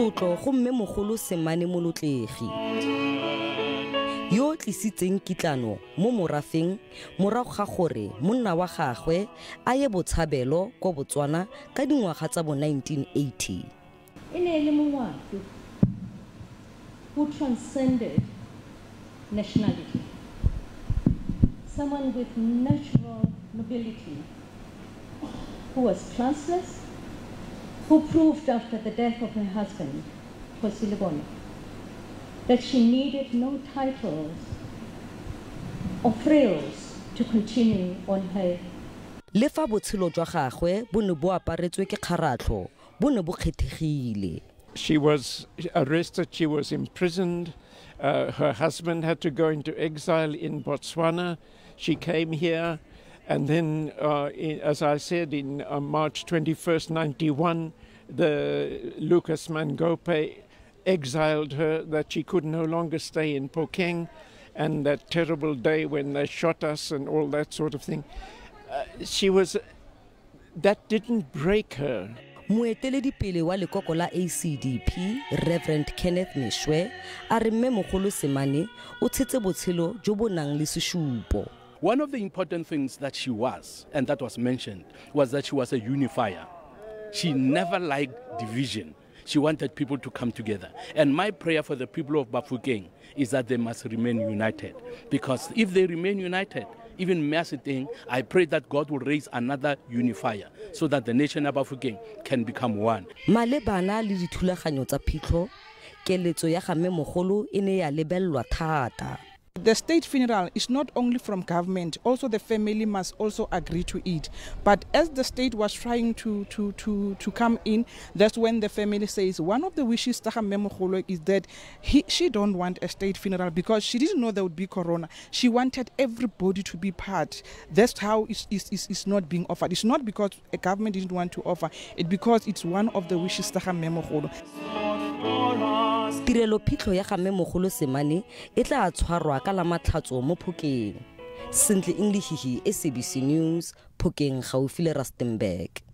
tlotlo go mme mogolo semane molotlegi. Yo o tlisitseng kitlano mo morafeng morago ga gore monna wa gagwe a ye botshabelo kwa botswana ka dingwaga tsa bo 1980 e ne e le mongwato who transcended nationality. Someone with natural nobility who was classless who proved after the death of her husband Kosilibona that she needed no titles or frills to continue on her le fa botshelo jwa gagwe bo ne bo aparetswe ke kgaratlho bo ne bo kgethegile She was arrested, she was imprisoned. Uh, her husband had to go into exile in Botswana. She came here, and then, uh, in, as I said, in uh, March 21st, 91, the Lucas Mangope exiled her, that she could no longer stay in Phokeng, and that terrible day when they shot us and all that sort of thing. Uh, she was, that didn't break her. moeteledipele wa lekoko la acdp reverend kenneth meshoe a re mme mogolo semane o tshetse botshelo jo bo nang le sešupo One of the important things that she was, and that was mentioned, was that she was a unifier. She never liked division. She wanted people to come together. And my prayer for the people of Bafokeng is that they must remain united. Because if they remain united, even Measiteng, I pray that God will raise another unifier so that the nation of Bafokeng can become one. malebana le dithulaganyo tsa phitlho keletso ya ga mme mogolo e ne ya lebellwa thata The state funeral is not only from government, also the family must also agree to it. But as the state was trying to, to, to, to come in, that's when the family says one of the wishes Taha Memogolo is that he, she don't want a state funeral because she didn't know there would be corona. She wanted everybody to be part. That's how it's, it's, it's, not being offered. It's not because a government didn't want to offer, it's because it's one of the wishes Taha Memogolo. Tirelo phitlho ya game mogolosemane mogolo semane e tla tshwarwa ka la matlhatso mo phokeng. Sentle englishihi sabc news phokeng gaufi le rustenburg